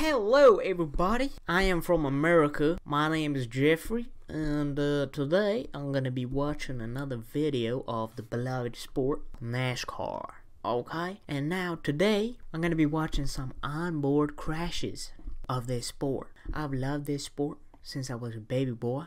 Hello everybody, I am from America. My name is Jeffrey and uh, today I'm gonna be watching another video of the beloved sport NASCAR. Okay, and now today I'm gonna be watching some onboard crashes of this sport. I've loved this sport since I was a baby boy.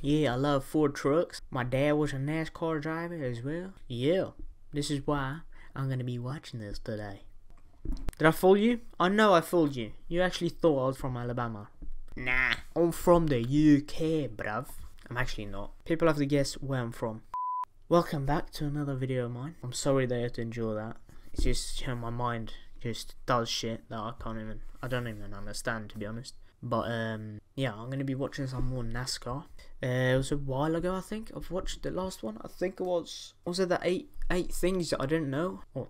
Yeah, I love Ford trucks. My dad was a NASCAR driver as well. Yeah, this is why I'm gonna be watching this today. Did I fool you? I know I fooled you. You actually thought I was from Alabama. Nah, I'm from the UK, bruv. I'm actually not. People have to guess where I'm from. Welcome back to another video of mine. I'm sorry they have to endure that. It's just, you know, my mind just does shit that I can't even, I don't even understand to be honest. But, um, yeah, I'm going to be watching some more NASCAR. Uh, it was a while ago, I think. I've watched the last one. I think it was, was it the eight, eight things that I didn't know? Or,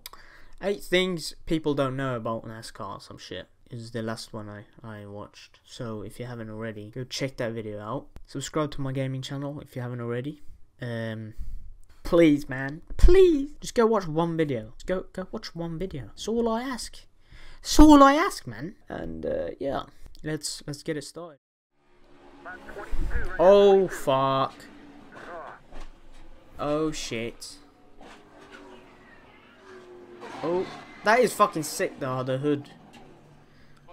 Eight things people don't know about NASCAR, some shit, is the last one I, I watched. So if you haven't already, go check that video out. Subscribe to my gaming channel if you haven't already. Um, please, man, please, just go watch one video. Just go go watch one video. That's all I ask. That's all I ask, man. And uh, yeah, let's let's get it started. Oh fuck. Oh shit. Oh, that is fucking sick though, the hood.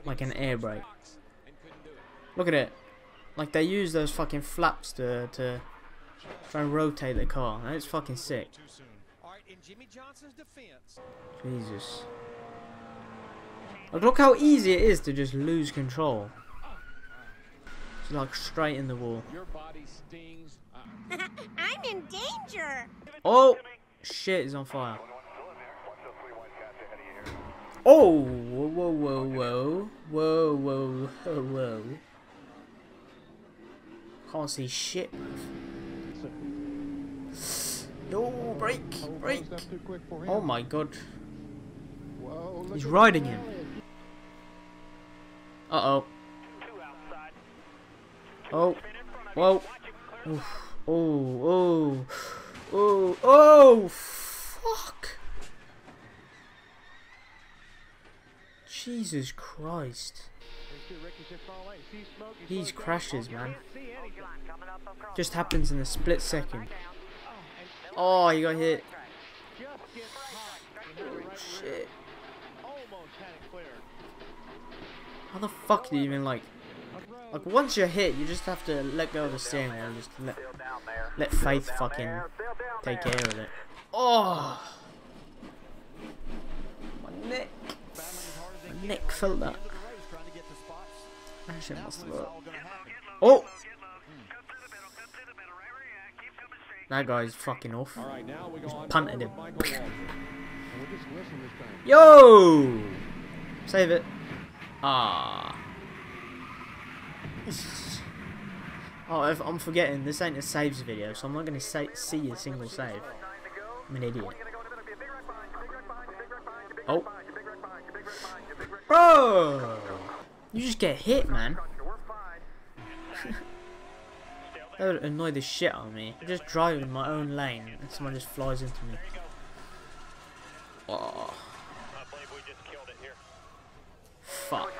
Like an air brake. Look at it. Like they use those fucking flaps to, to try and rotate the car. That is fucking sick. Jesus. Like, look how easy it is to just lose control. It's like straight in the wall. I'm in danger. Oh! Shit is on fire. Oh! Whoa, whoa, whoa, whoa. Whoa, whoa, whoa. Can't see shit. No, brake, brake. Oh my god. He's riding him. Uh-oh. Oh. Whoa. Oh, oh. Oh, oh, fuck. Jesus Christ. These crashes, man. Just happens in a split second. Oh, he got hit. Oh, shit. How the fuck do you even like... Like, once you're hit, you just have to let go of the steering wheel and just let, let faith fucking take care of it. Oh! My neck. My neck felt that. Actually, I must have Oh! That guy's fucking off. Just punted him. Yo! Save it. Ah. Oh, if I'm forgetting, this ain't a saves video, so I'm not going to see a single save. I'm an idiot. Oh. You just get hit, man. that would annoy the shit out of me. I'm just driving my own lane and someone just flies into me. Oh. Fuck.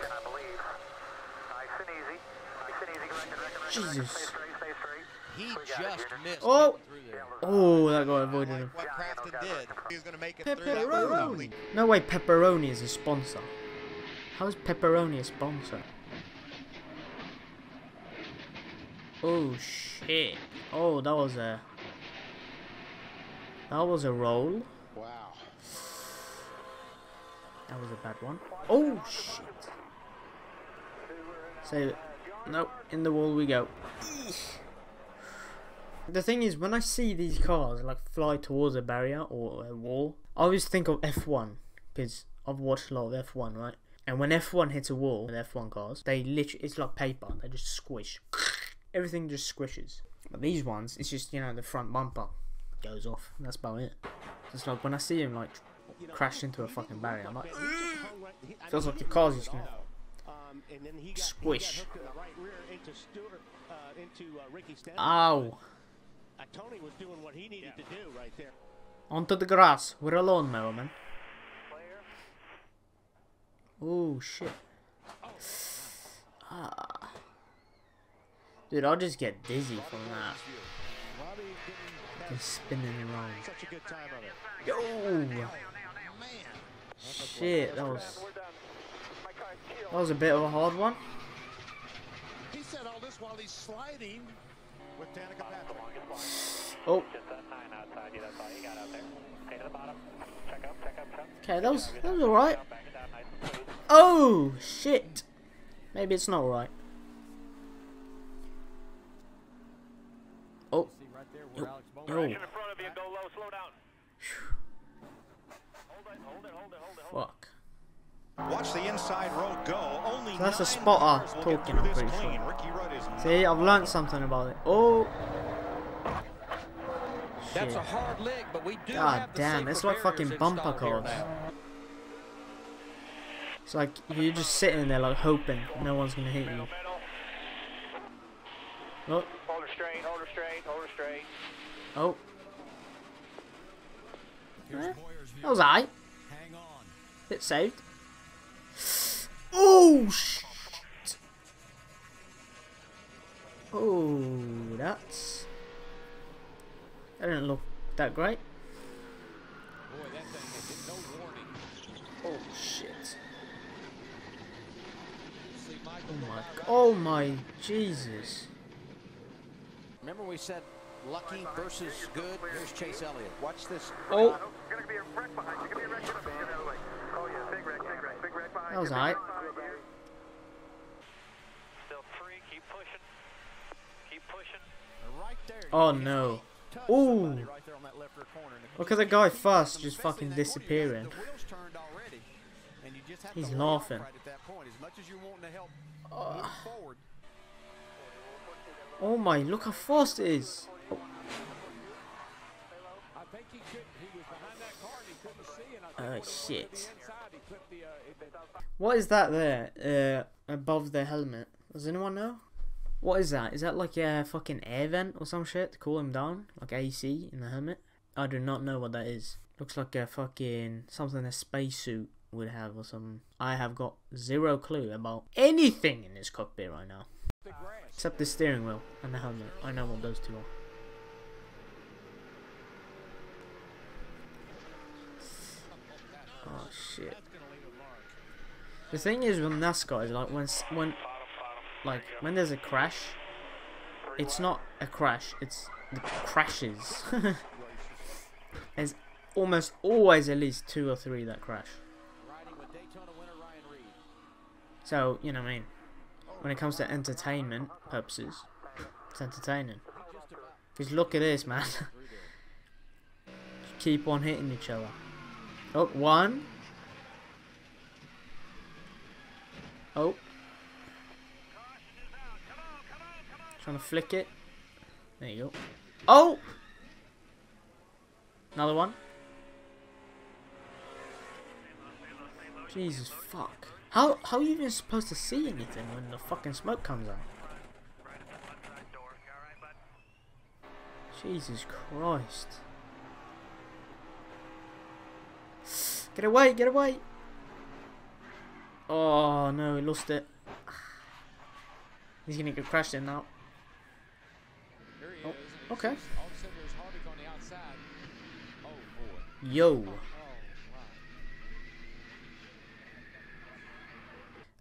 Jesus. He just missed Oh! getting through there. Oh, that guy avoided him. What did, he going to make it through that road. Pepperoni. No way Pepperoni is a sponsor. How is Pepperoni a sponsor? Oh shit. Oh, that was a... That was a roll. Wow. That was a bad one. Oh shit. Save it. Nope, in the wall we go. The thing is, when I see these cars like fly towards a barrier or a wall, I always think of F1 because I've watched a lot of F1, right? And when F1 hits a wall with F1 cars, they literally it's like paper. They just squish. Everything just squishes. But these ones, it's just you know the front bumper goes off. That's about it. It's like when I see him like crash into a fucking barrier, I'm like, feels like the car's just gonna squish. Ow! Tony was doing what he needed to do right there. Onto the grass. We're alone, lawnmower, man. Oh shit. Ah. Dude, I'll just get dizzy from that. Robbie didn't Just spinning around. such a good time of it. Yo! Shit, that was that was a bit of a hard one. He said all this while he's sliding with Danica Patrick. Oh. Okay, that was that was alright. Oh shit! Maybe it's not right. Oh. Yo. Oh. Oh. Yo. Fuck. Watch the inside row go. Only So that's a nine spotter cars talking, I'm pretty clean. sure. Ricky Rudd is See, I've learned something about it. Oh. That's Shit. a hard leg, but we do God have damn, safer it's like fucking bumper cars. Now. It's like you're just sitting there like hoping no one's gonna hit you. Oh, Hold her straight, hold her straight, hold her straight. oh. Eh, that was alright. Bit saved. Oh shit. Oh, that's. That didn't look that great. Boy, that thing no warning. Oh shit. See Michael Oh my. by g- right Oh my Jesus. Remember we said lucky versus good? Here's Chase Elliott. Watch this. Oh, Gonna be a wreck behind you. Gonna be a wreck. Get out of the way. Oh yeah, big wreck, big wreck, big wreck behind that was you. alright. Still free. Keep pushing. Keep pushing. Right there. Oh no. Ooh. somebody right there on that left rear corner. And Look at the guy first, just fucking that corner, you disappearing. He's to laughing. Right at that point. As much as you're wanting to help Uh, forward. oh my, look how fast it is. I think he could. He was behind that car and he couldn't see. And I think Oh when it went to shit. the inside, he the. Uh, it, it, What is that there? Uh, above the helmet. Does anyone know? What is that? Is that like a fucking air vent or some shit to cool him down? Like AC in the helmet? I do not know what that is. Looks like a fucking something a spacesuit would have or something. I have got zero clue about anything in this cockpit right now. Except the steering wheel and the helmet. I know what those two are. Oh shit. The thing is with NASCAR is like when when like when there's a crash, it's not a crash. It's the crashes. there's almost always at least two or three that crash. So you know what I mean. When it comes to entertainment purposes, it's entertaining. Because look at this, man. Keep on hitting each other. Oh, one. Oh. Trying to flick it. There you go. Oh! Another one. Jesus fuck. How how are you even supposed to see anything when the fucking smoke comes out? Jesus Christ. Get away, get away! Oh no, he lost it. He's gonna get crashed in now. Oh, okay. All of a sudden, there's Harvick on the outside. Oh boy. Yo. Oh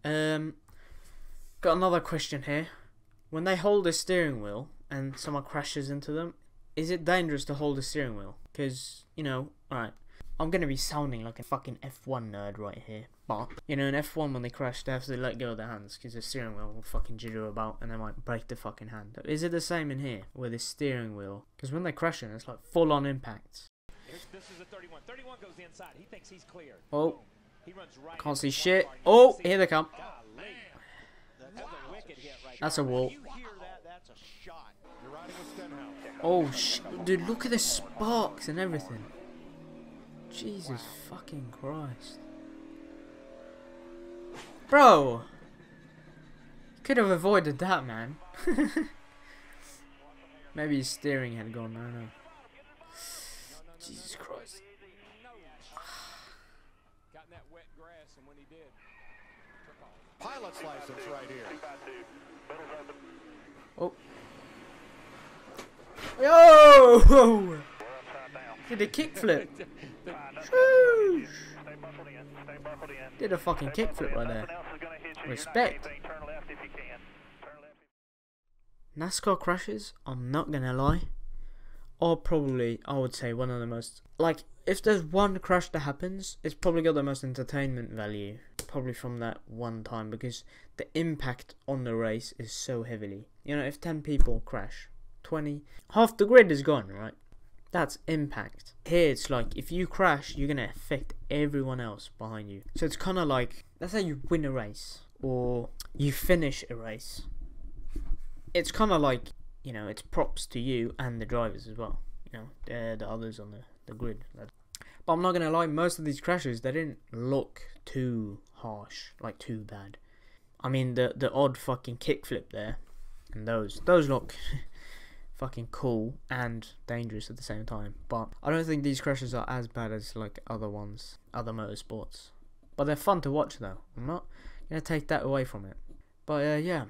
Um, got another question here. When they hold a steering wheel and someone crashes into them, is it dangerous to hold a steering wheel? Because, you know, alright, I'm going to be sounding like a fucking F1 nerd right here. But, you know, in F1 when they crash, they have to let go of their hands because the steering wheel will fucking jitter about and they might break the fucking hand. Is it the same in here with the steering wheel? Because when they're crashing, it's like full on impacts. This, this is a 31. 31 goes inside. He thinks he's clear. Oh, Boom. He runs right can't see shit. Oh, here they come. That's a wicked hit right That's there. a wall. When you hear that, that's a shot. You're riding with Stenhouse. Oh sh dude, look at the sparks and everything. Jesus fucking Christ. Bro! Could have avoided that, man. Maybe his steering had gone, I don't know. Jesus Christ. Got in that wet grass, and when he did, took off. Pilot's license right here. Oh. Yo! Did a kickflip. Did a fucking kickflip right there. Respect. NASCAR crashes, I'm not gonna lie, are probably, I would say, one of the most. Like, if there's one crash that happens, it's probably got the most entertainment value. Probably from that one time because the impact on the race is so heavily. You know, if 10 people crash, 20, half the grid is gone, right? That's impact. Here it's like if you crash, you're gonna affect everyone else behind you. So it's kind of like let's say you win a race or you finish a race. It's kind of like you know it's props to you and the drivers as well. You know the the others on the the grid. But I'm not gonna lie, most of these crashes they didn't look too harsh, like too bad. I mean the the odd fucking kickflip there, and those those look fucking cool and dangerous at the same time. But I don't think these crashes are as bad as like other ones, other motorsports. But they're fun to watch though. I'm not gonna take that away from it. But uh, yeah,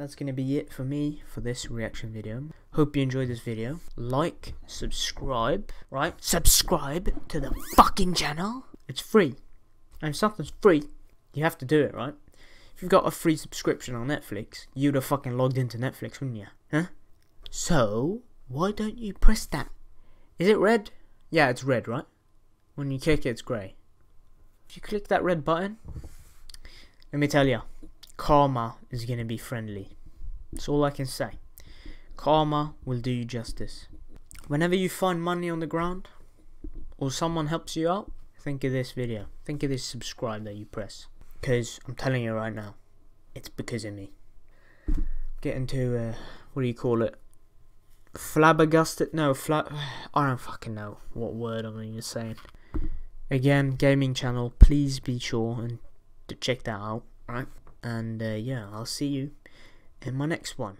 that's gonna be it for me for this reaction video. Hope you enjoyed this video. Like, subscribe, right? Subscribe to the fucking channel. It's free. And if something's free, you have to do it, right? If you've got a free subscription on Netflix, you'd have fucking logged into Netflix, wouldn't you? Huh? So, why don't you press that? Is it red? Yeah, it's red, right? When you click it, it's grey. If you click that red button, let me tell you, karma is going to be friendly. That's all I can say. Karma will do you justice. Whenever you find money on the ground, or someone helps you out, think of this video. Think of this subscribe that you press. Because I'm telling you right now, it's because of me. Get into, uh, what do you call it? flabbergasted. No, flab. I don't fucking know what word I'm even saying. Again, gaming channel. Please be sure and to check that out. Right, and uh, yeah, I'll see you in my next one.